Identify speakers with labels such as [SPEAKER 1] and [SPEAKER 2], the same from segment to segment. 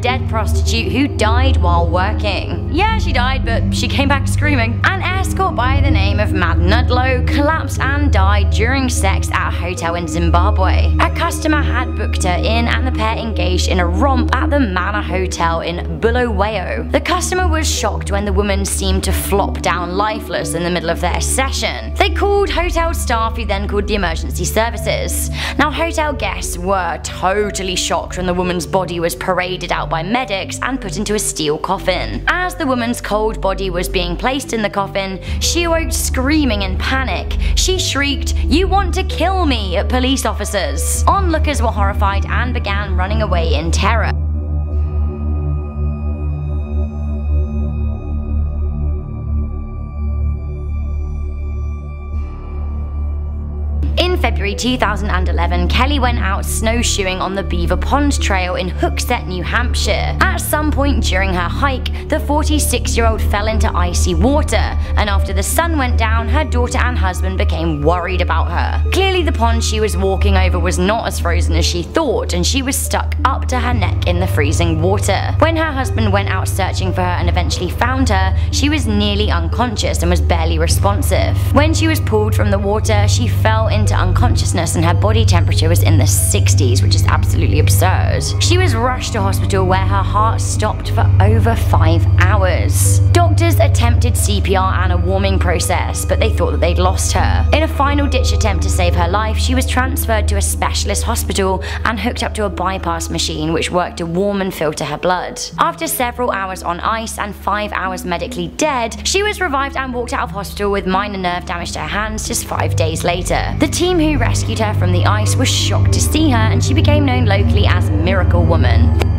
[SPEAKER 1] dead prostitute who died while working. Yeah, she died, but she came back screaming. An escort by the name of Mad Nudlow collapsed and died during sex at a hotel in Zimbabwe. A customer had booked her in and the pair engaged in a romp at the Manor Hotel in Bulawayo. The customer was shocked when the woman seemed to flop down lifeless in the middle of their session. They called hotel staff who then called the emergency services. Now hotel guests were totally shocked when the woman's body was paraded out by medics and put into a steel coffin. As the woman's cold body was being placed in the coffin, she awoke screaming in panic. She shrieked, You want to kill me, at police officers. Onlookers were horrified and began running away in terror. February 2011, Kelly went out snowshoeing on the Beaver Pond Trail in Hooksett, New Hampshire. At some point during her hike, the 46 year old fell into icy water, and after the sun went down, her daughter and husband became worried about her. Clearly, the pond she was walking over was not as frozen as she thought, and she was stuck up to her neck in the freezing water. When her husband went out searching for her and eventually found her, she was nearly unconscious and was barely responsive. When she was pulled from the water, she fell into unconsciousness and her body temperature was in the 60s, which is absolutely absurd. She was rushed to hospital where her heart stopped for over 5 hours. Doctors attempted CPR and a warming process, but they thought that they'd lost her. In a final ditch attempt to save her life, she was transferred to a specialist hospital and hooked up to a bypass machine which worked to warm and filter her blood. After several hours on ice and 5 hours medically dead, she was revived and walked out of hospital with minor nerve damage to her hands just 5 days later. The team who rescued her from the ice was shocked to see her and she became known locally as Miracle Woman.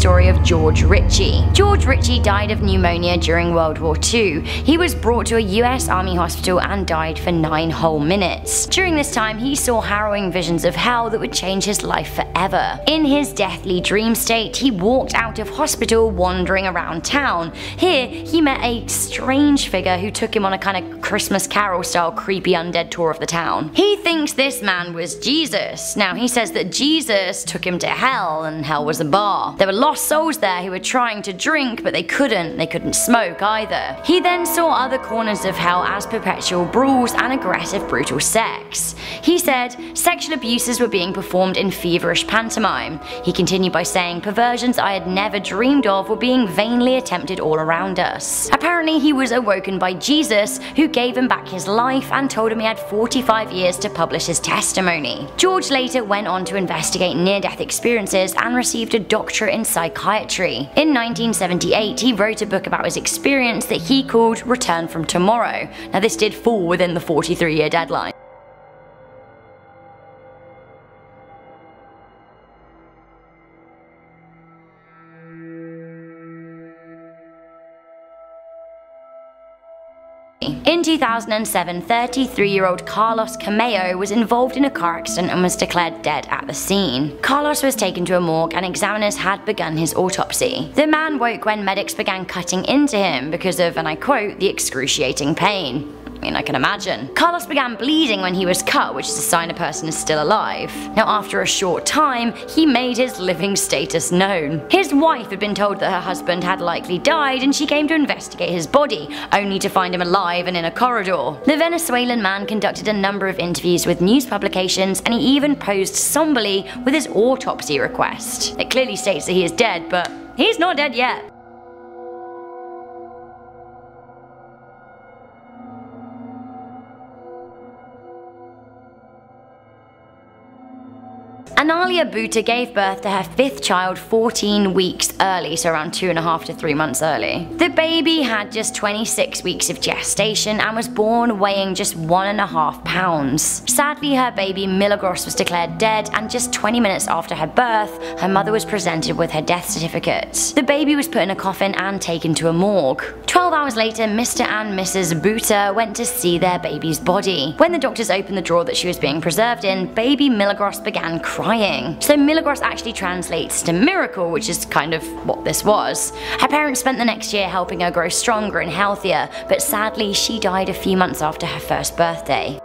[SPEAKER 1] Story of George Ritchie. George Ritchie died of pneumonia during World War II. He was brought to a US Army hospital and died for 9 whole minutes. During this time, he saw harrowing visions of hell that would change his life forever. In his deathly dream state, he walked out of hospital wandering around town. Here, he met a strange figure who took him on a kind of Christmas Carol style creepy undead tour of the town. He thinks this man was Jesus. Now, he says that Jesus took him to hell and hell was a bar. There were lost souls there who were trying to drink, but they couldn't. They couldn't smoke either. He then saw other corners of hell as perpetual brawls and aggressive, brutal sex. He said sexual abuses were being performed in feverish pantomime. He continued by saying perversions I had never dreamed of were being vainly attempted all around us. Apparently, he was awoken by Jesus, who gave him back his life and told him he had 45 years to publish his testimony. George later went on to investigate near death experiences and received a doctorate doctorate in psychiatry. In 1978, he wrote a book about his experience that he called Return from Tomorrow. Now this did fall within the 43 year deadline. In 2007, 33-year-old Carlos Camejo was involved in a car accident and was declared dead at the scene. Carlos was taken to a morgue and examiners had begun his autopsy. The man woke when medics began cutting into him because of, and I quote, the excruciating pain. I mean, I can imagine. Carlos began bleeding when he was cut, which is a sign a person is still alive. Now, after a short time, he made his living status known. His wife had been told that her husband had likely died, and she came to investigate his body, only to find him alive and in a corridor. The Venezuelan man conducted a number of interviews with news publications, and he even posed somberly with his autopsy request. It clearly states that he is dead, but he's not dead yet. Analia Bouter gave birth to her fifth child 14 weeks early, so around two and a half to three months early. The baby had just 26 weeks of gestation and was born weighing just one and a half pounds. Sadly, her baby Milagros was declared dead, and just 20 minutes after her birth, her mother was presented with her death certificate. The baby was put in a coffin and taken to a morgue. 12 hours later, Mr. and Mrs. Bouter went to see their baby's body. When the doctors opened the drawer that she was being preserved in, baby Milagros began crying dying. So Milagros actually translates to miracle, which is kind of what this was. Her parents spent the next year helping her grow stronger and healthier, but sadly she died a few months after her first birthday.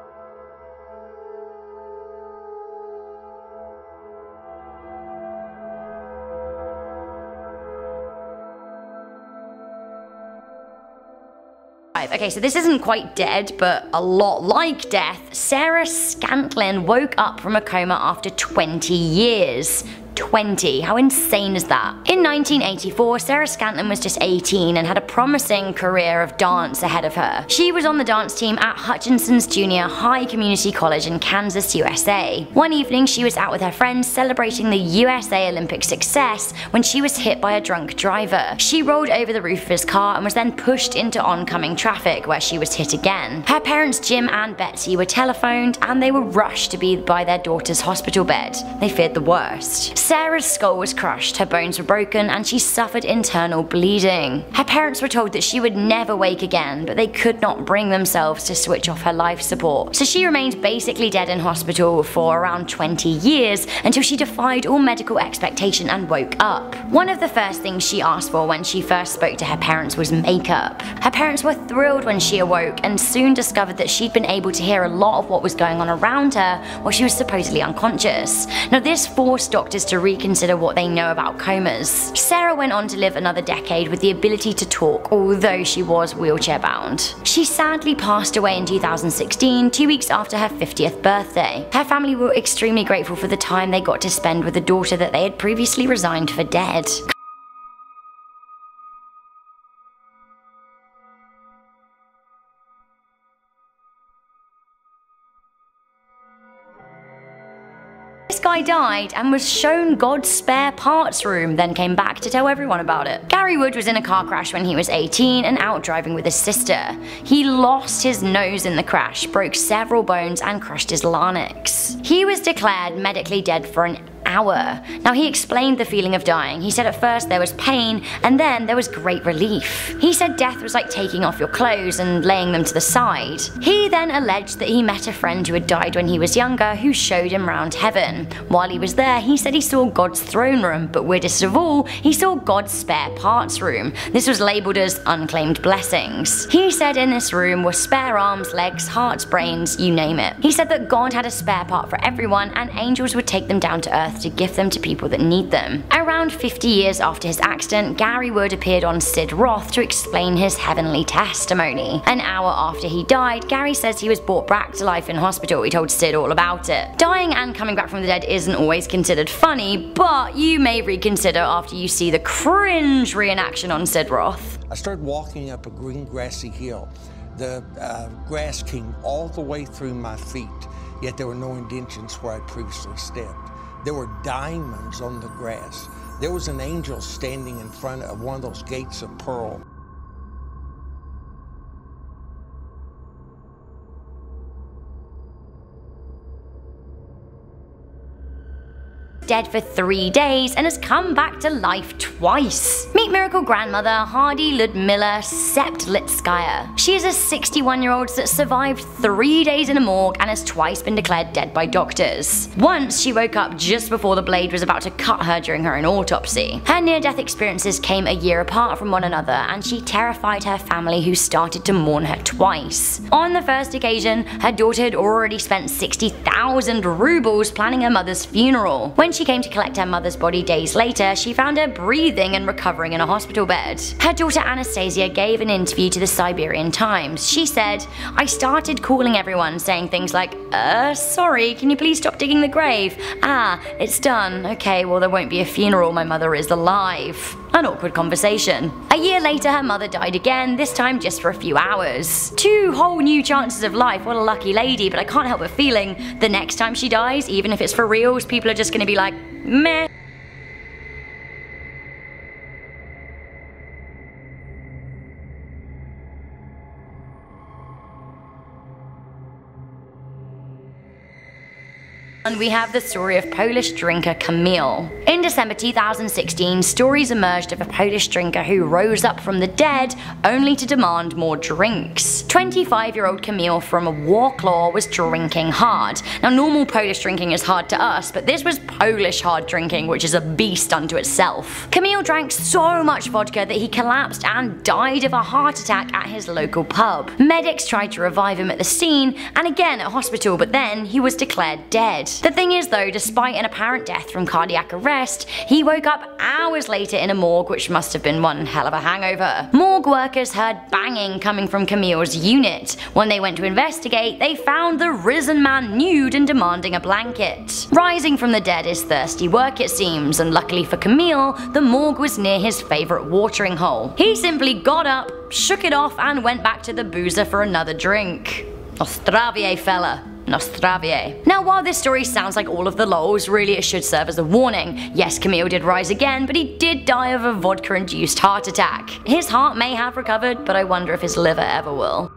[SPEAKER 1] Okay, so this isn't quite dead, but a lot like death. Sarah Scantlin woke up from a coma after 20 years. 20. How insane is that? In 1984, Sarah Scantlin was just 18 and had a promising career of dance ahead of her. She was on the dance team at Hutchinson's Junior High Community College in Kansas, USA. One evening, she was out with her friends celebrating the USA Olympic success when she was hit by a drunk driver. She rolled over the roof of his car and was then pushed into oncoming traffic where she was hit again. Her parents Jim and Betsy were telephoned and they were rushed to be by their daughter's hospital bed. They feared the worst. Sarah's skull was crushed, her bones were broken, and she suffered internal bleeding. Her parents were told that she would never wake again, but they could not bring themselves to switch off her life support. So she remained basically dead in hospital for around 20 years until she defied all medical expectation and woke up. One of the first things she asked for when she first spoke to her parents was makeup. Her parents were thrilled when she awoke and soon discovered that she'd been able to hear a lot of what was going on around her while she was supposedly unconscious. Now this forced doctors to to reconsider what they know about comas. Sarah went on to live another decade with the ability to talk, although she was wheelchair bound. She sadly passed away in 2016, two weeks after her 50th birthday. Her family were extremely grateful for the time they got to spend with a daughter that they had previously resigned for dead. Guy died and was shown God's spare parts room, then came back to tell everyone about it. Gary Wood was in a car crash when he was 18 and out driving with his sister. He lost his nose in the crash, broke several bones and crushed his larynx. He was declared medically dead for an hour. Now he explained the feeling of dying. He said at first there was pain and then there was great relief. He said death was like taking off your clothes and laying them to the side. He then alleged that he met a friend who had died when he was younger who showed him round heaven. While he was there, he said he saw God's throne room, but weirdest of all, he saw God's spare parts room. This was labelled as unclaimed blessings. He said in this room were spare arms, legs, hearts, brains, you name it. He said that God had a spare part for everyone and angels would take them down to earth to gift them to people that need them. Around 50 years after his accident, Gary Wood appeared on Sid Roth to explain his heavenly testimony. An hour after he died, Gary says he was brought back to life in hospital. He told Sid all about it. Dying and coming back from the dead isn't always considered funny, but you may reconsider after you see the cringe reenaction on Sid Roth.
[SPEAKER 2] I started walking up a green grassy hill. The uh, grass came all the way through my feet, yet there were no indentions where I'd previously stepped. There were diamonds on the grass. There was an angel standing in front of one of those gates of pearl.
[SPEAKER 1] Dead for three days and has come back to life twice. Meet miracle grandmother Hardy Ludmilla Steblitskaya. She is a 61 year old that survived three days in a morgue and has twice been declared dead by doctors. Once she woke up just before the blade was about to cut her during her own autopsy. Her near death experiences came a year apart from one another and she terrified her family who started to mourn her twice. On the first occasion, her daughter had already spent 60,000 rubles planning her mother's funeral. When she came to collect her mother's body days later, she found her breathing and recovering in a hospital bed. Her daughter Anastasia gave an interview to the Siberian Times. She said, I started calling everyone saying things like, uh, sorry, can you please stop digging the grave? Ah, it's done. Okay, well there won't be a funeral, my mother is alive. An awkward conversation. A year later, her mother died again, this time just for a few hours. Two whole new chances of life, what a lucky lady, but I can't help but feeling the next time she dies, even if it's for reals, people are just gonna be like, meh. And we have the story of Polish drinker Kamil. In December 2016, stories emerged of a Polish drinker who rose up from the dead only to demand more drinks. 25-year-old Kamil from Wrocław was drinking hard. Now normal Polish drinking is hard to us, but this was Polish hard drinking, which is a beast unto itself. Kamil drank so much vodka that he collapsed and died of a heart attack at his local pub. Medics tried to revive him at the scene, and again at hospital, but then he was declared dead. The thing is though, despite an apparent death from cardiac arrest, he woke up hours later in a morgue which must have been one hell of a hangover. Morgue workers heard banging coming from Kamil's unit. When they went to investigate, they found the risen man nude and demanding a blanket. Rising from the dead is thirsty work it seems, and luckily for Kamil, the morgue was near his favourite watering hole. He simply got up, shook it off and went back to the boozer for another drink. Ostravie fella. Nostravie. Now while this story sounds like all of the lols, really it should serve as a warning. Yes, Kamil did rise again, but he did die of a vodka-induced heart attack. His heart may have recovered, but I wonder if his liver ever will.